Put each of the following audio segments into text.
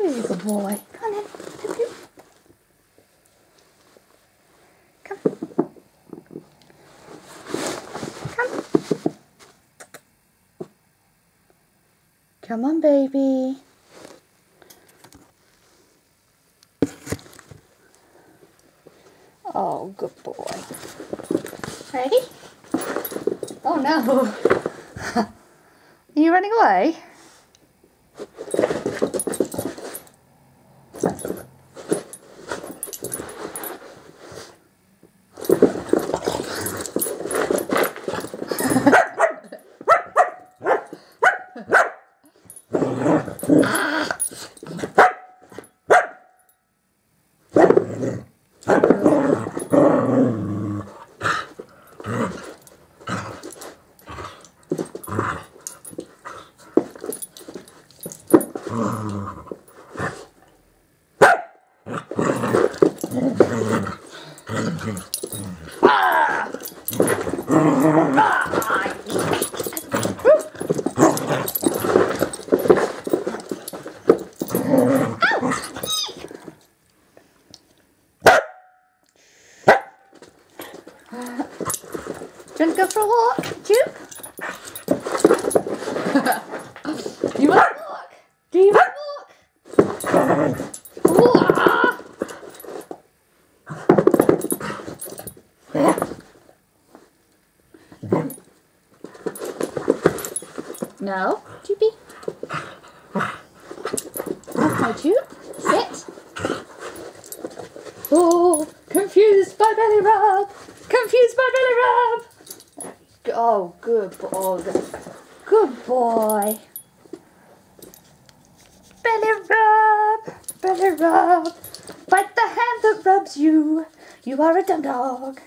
Who's a good boy? Come on then. Come. Come. Come on, baby. Oh, good boy. Ready? Oh no. Are you running away? Mm-hmm. Do you want to go for a walk, Juke? you want to walk? Do you want to walk? No, Juby. Juke. Sit. Oh, confused by belly rub. Confused by belly rub. Oh, good boy. Good boy. Belly rub. Belly rub. Bite the hand that rubs you. You are a dumb dog.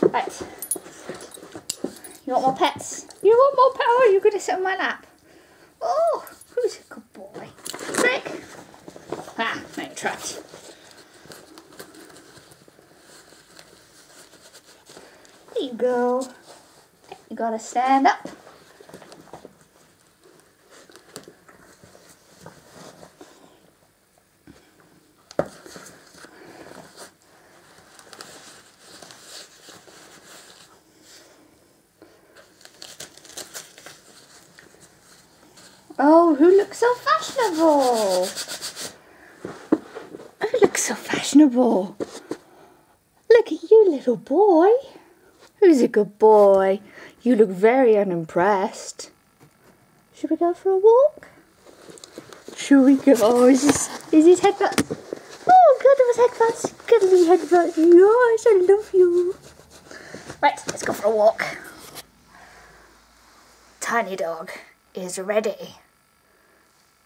Right. You want more pets? You want more power? You're going to sit on my lap. Oh, who's a good boy? Rick. Ah, no trapped. There you go. You gotta stand up. Oh, who looks so fashionable? Fashionable? Look at you, little boy. Who's a good boy? You look very unimpressed. Should we go for a walk? Should we go? Oh, is this, is this headbutt? Oh, good, it was headbutts. Cuddly headbutts. Yes, I love you. Right, let's go for a walk. Tiny dog is ready.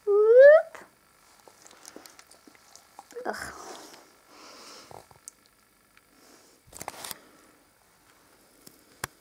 Whoop. Ugh.